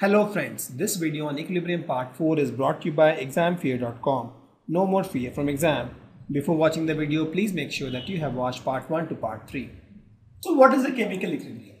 Hello friends, this video on equilibrium part 4 is brought to you by examfear.com. No more fear from exam. Before watching the video, please make sure that you have watched part 1 to part 3. So what is a chemical equilibrium?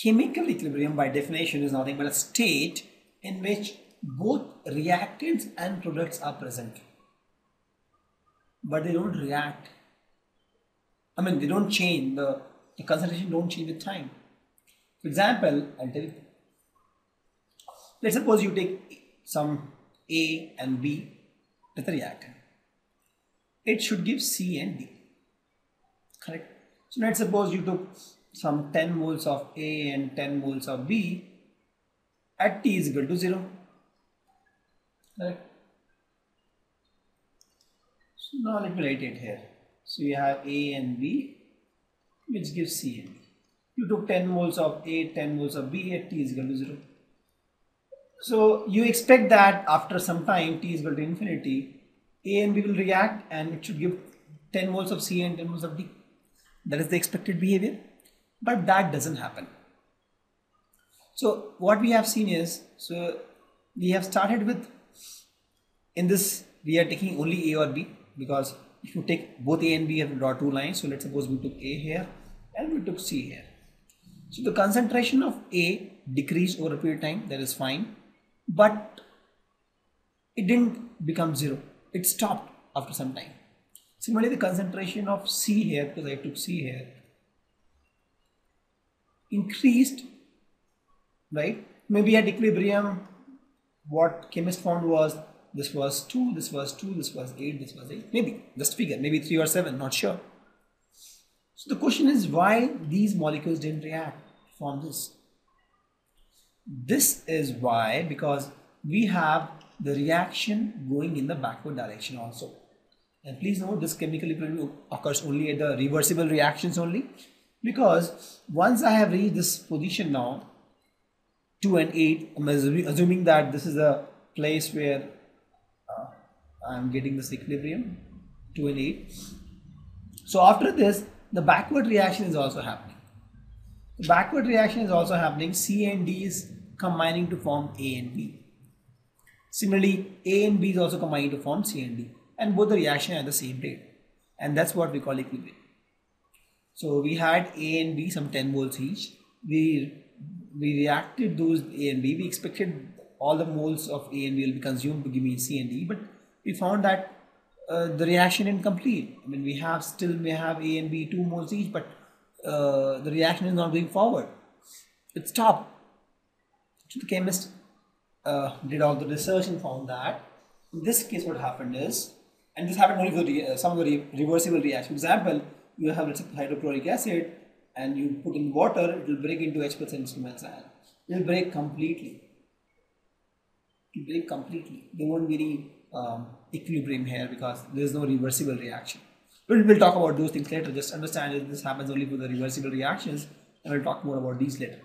Chemical equilibrium by definition is nothing but a state in which both reactants and products are present. But they don't react. I mean, they don't change, the, the concentration don't change with time. For example, I'll tell you Let's suppose you take some A and B as the reactant. It should give C and D. Correct? So let's suppose you took some 10 moles of A and 10 moles of B at T is equal to 0. Correct? So now let me write it here. So you have A and B which gives C and D. You took 10 moles of A, 10 moles of B at T is equal to 0. So you expect that after some time t is equal to infinity, A and B will react and it should give 10 moles of C and 10 moles of D. That is the expected behavior. But that doesn't happen. So what we have seen is, so we have started with, in this we are taking only A or B because if you take both A and B you have to draw two lines. So let's suppose we took A here and we took C here. So the concentration of A decreased over a period of time, that is fine but it didn't become zero. It stopped after some time. Similarly the concentration of C here because I took C here increased right? Maybe at equilibrium what chemist found was this was 2 this was 2 this was 8 this was 8 maybe just figure maybe 3 or 7 not sure. So the question is why these molecules didn't react form this this is why because we have the reaction going in the backward direction also. And please note this chemical equilibrium occurs only at the reversible reactions only. Because once I have reached this position now 2 and 8 I'm assuming that this is a place where uh, I'm getting this equilibrium 2 and 8 so after this the backward reaction is also happening. The backward reaction is also happening. C and D is combining to form A and B. Similarly, A and B is also combining to form C and D and both the reaction are at the same rate and that's what we call equilibrium. So we had A and B some 10 moles each. We, we reacted those A and B. We expected all the moles of A and B will be consumed to give me C and D but we found that uh, the reaction incomplete. I mean we have still may have A and B 2 moles each but uh, the reaction is not going forward. It stopped so the chemist uh, did all the research and found that in this case what happened is, and this happened only for uh, some of the re reversible reactions. For example, you have let's say hydrochloric acid and you put in water, it will break into H plus and minus ion. It will break completely. It will break completely. There won't be any um, equilibrium here because there is no reversible reaction. We'll, we'll talk about those things later. Just understand that this happens only for the reversible reactions and we'll talk more about these later.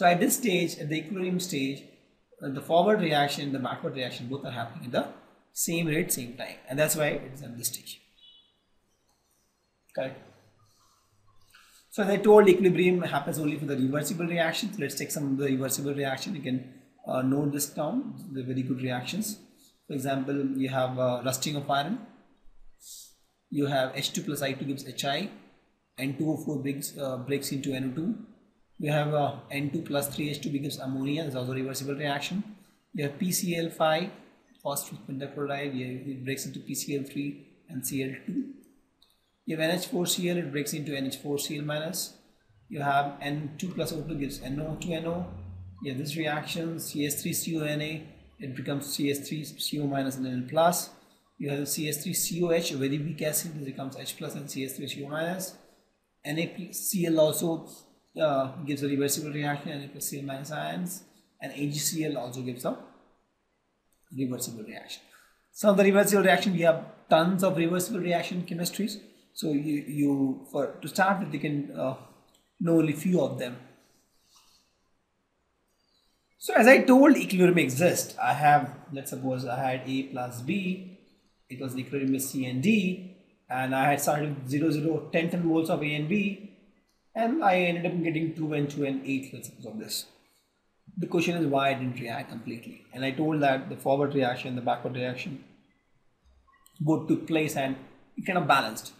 So at this stage, at the equilibrium stage, uh, the forward reaction and the backward reaction both are happening at the same rate, same time. And that's why it's at this stage. Correct. So as I told, equilibrium happens only for the reversible reactions. Let's take some of the reversible reaction. You can uh, note this down. The very good reactions. For example, you have uh, rusting of iron. You have H2 plus I2 gives HI. N2O4 breaks, uh, breaks into NO2 we have uh, N2 plus 3H2 becomes ammonia, is also reversible reaction. We have PCl5, phosphorus pentachloride, it breaks into PCl3 and Cl2. You have NH4Cl, it breaks into NH4Cl minus. You have N2 plus O2 gives NO2NO. You have this reaction, CS3CONA, it becomes CS3CO minus and N plus. You have CS3COH, a very weak acid, it becomes H plus and CS3CO minus. NaCl also uh, gives a reversible reaction and equals Cl minus ions and AgCl also gives a reversible reaction. Some of the reversible reaction we have tons of reversible reaction chemistries. So you, you for to start with you can uh, know only few of them. So as I told equilibrium exists, I have let's suppose I had A plus B, it was equilibrium with C and D, and I had started with 0, 0, 10, 10 moles of A and B, and I ended up getting 2 and 2 and 8 let's suppose of this. the question is why I didn't react completely. And I told that the forward reaction, the backward reaction, both took place and it kind of balanced.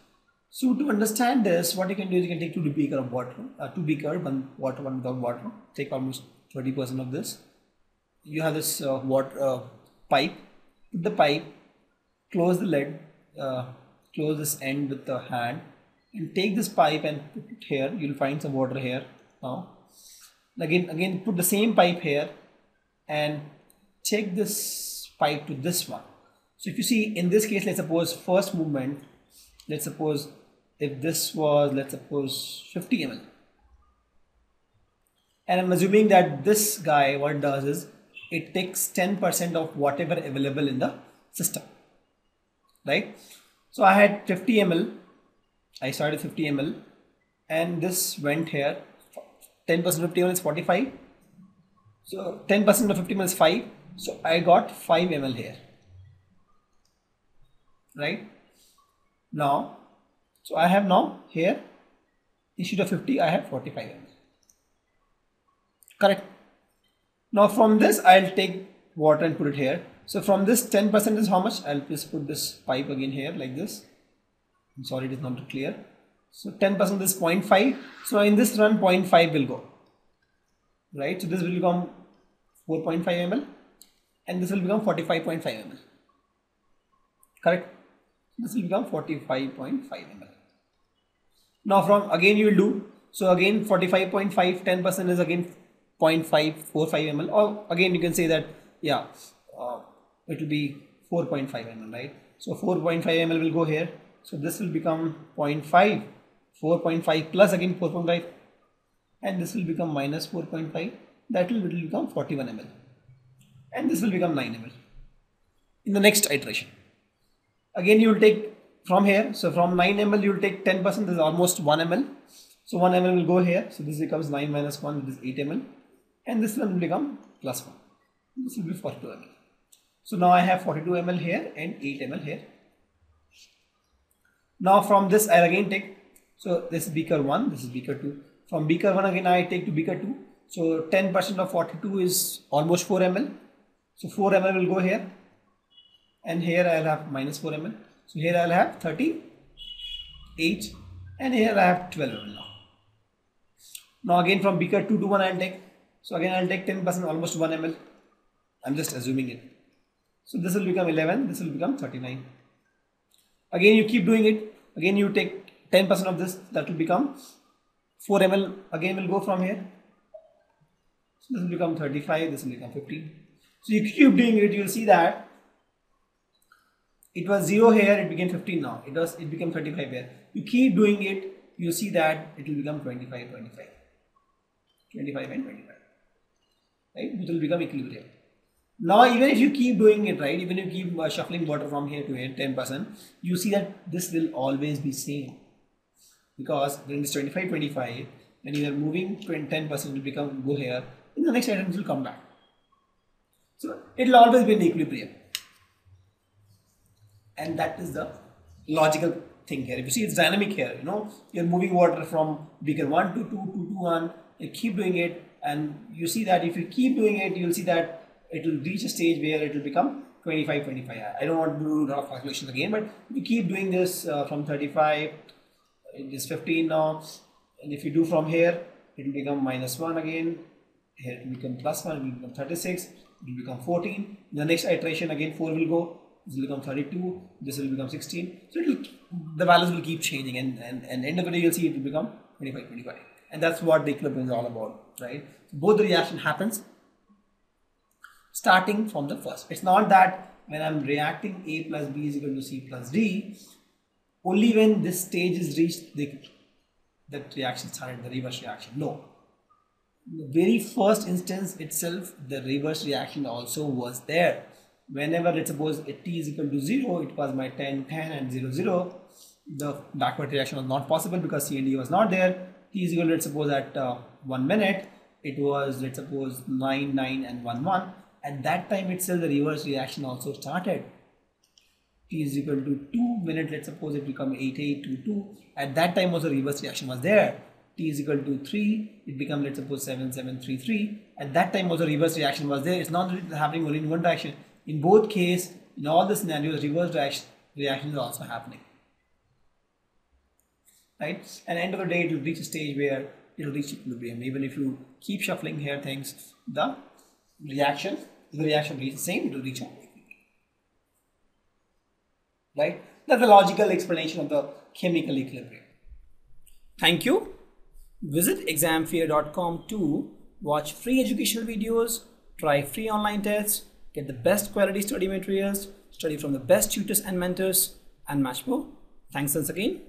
So to understand this, what you can do is you can take two beaker of water, uh, two beaker, one water, one without water. Take almost 30% of this. You have this uh, water uh, pipe. Put the pipe, close the lid, uh, close this end with the hand, and take this pipe and put it here. You'll find some water here now. Again, again, put the same pipe here, and take this pipe to this one. So if you see in this case, let's suppose first movement, let's suppose if this was let's suppose 50 ml and I'm assuming that this guy what it does is it takes 10% of whatever available in the system right so I had 50 ml I started 50 ml and this went here 10% of 50 ml is 45 so 10% of 50 ml is 5 so I got 5 ml here right now so I have now here instead of 50 I have 45 ml. Correct. Now from this I'll take water and put it here. So from this 10% is how much? I'll just put this pipe again here like this. I'm sorry it is not clear. So 10% is 0.5. So in this run 0.5 will go. Right. So this will become 4.5 ml and this will become 45.5 ml. Correct this will become 45.5 ml. Now from again you will do so again 45.5 10 percent is again 0.545 ml or again you can say that yeah uh, it will be 4.5 ml right so 4.5 ml will go here so this will become 0.5 4.5 plus again 4.5 and this will become minus 4.5 that will, will become 41 ml and this will become 9 ml in the next iteration. Again you will take from here. So from 9 ml you will take 10 percent. This is almost 1 ml so 1 ml will go here. So this becomes 9 minus 1 this is 8 ml and this one will become plus 1 this will be 42 ml so now I have 42 ml here and 8 ml here now from this I again take so this is beaker 1 this is beaker 2 from beaker 1 again I take to beaker 2 so 10 percent of 42 is almost 4 ml so 4 ml will go here and here I'll have minus 4 ml. So here I'll have 38 and here I have 12 ml now. Now again from beaker 2 to 1 I'll take. So again I'll take 10% almost 1 ml. I'm just assuming it. So this will become 11, this will become 39. Again you keep doing it. Again you take 10% of this that will become 4 ml again will go from here. So this will become 35, this will become 15. So you keep doing it, you'll see that it was 0 here it became 15 now. It was it became 35 here. You keep doing it you see that it will become 25 25 25 and 25 right? It will become equilibrium now even if you keep doing it right even if you keep uh, shuffling water from here to here 10 percent you see that this will always be same. Because when it's 25 25 and you are moving 10 percent will become go here in the next item it will come back. So it will always be in equilibrium. And that is the logical thing here. If you see it's dynamic here, you know, you're moving water from beaker 1 to 2 to 2 1, you keep doing it and you see that if you keep doing it, you'll see that it will reach a stage where it will become 25, 25. I don't want to do a lot of calculations again, but you keep doing this uh, from 35, it is 15 now, and if you do from here, it will become minus 1 again, here it will become plus 1, it will become 36, it will become 14, in the next iteration again 4 will go, this will become 32 this will become 16 so will, the values will keep changing and, and and end of the day you'll see it will become 25 25 and that's what the equilibrium is all about right? So both the reaction happens starting from the first. It's not that when i'm reacting a plus b is equal to c plus d only when this stage is reached the that reaction started the reverse reaction. No. The very first instance itself the reverse reaction also was there. Whenever let's suppose t is equal to 0 it was my 10 10 and 0 0 the backward reaction was not possible because c and d was not there. T is equal to let's suppose at uh, 1 minute. It was let's suppose 9 9 and 1 1 at that time itself the reverse reaction also started t is equal to 2 minute let's suppose it become 8 8 2 2 at that time also reverse reaction was there t is equal to 3 it become let's suppose 7 7 3 3 At that time also reverse reaction was there. It's not happening only in one direction. In both case, in all the scenarios, reverse reaction, reaction is also happening. Right? And end of the day, it will reach a stage where it will reach equilibrium. Even if you keep shuffling here things, the reaction, the reaction same, it will reach equilibrium. Right? That's the logical explanation of the chemical equilibrium. Thank you. Visit examfear.com to watch free educational videos, try free online tests, get the best quality study materials, study from the best tutors and mentors, and much more. Thanks once again.